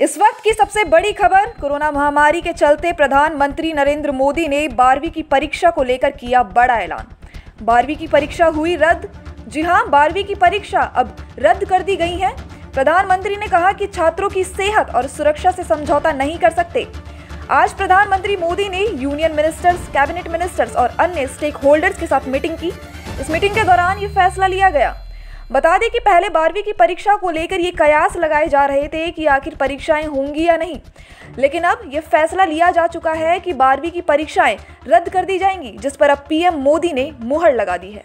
इस वक्त की सबसे बड़ी खबर, कोरोना महामारी के चलते प्रधानमंत्री नरेंद्र मोदी ने बारहवीं की परीक्षा को लेकर किया बड़ा ऐलान। बारहवीं की परीक्षा हुई रद्द। जी हाँ, बारहवीं की परीक्षा अब रद्द कर दी गई है। प्रधानमंत्री ने कहा कि छात्रों की सेहत और सुरक्षा से समझौता नहीं कर सकते। आज प्रधानमंत्री मोदी ने यूनियन मिनिस्टर्स, कैबिनेट मिनिस्टर्स और अन्य स्टेक होल्डर्स के साथ मीटिंग की। इस मीटिंग के दौरान ये फैसला लिया गया। बता दें कि पहले बारहवीं की परीक्षा को लेकर ये कयास लगाए जा रहे थे कि आखिर परीक्षाएँ होंगी या नहीं। लेकिन अब ये फैसला लिया जा चुका है कि बारहवीं की परीक्षाएँ रद्द कर दी जाएँगी, जिस पर अब पीएम मोदी ने मुहर लगा दी है।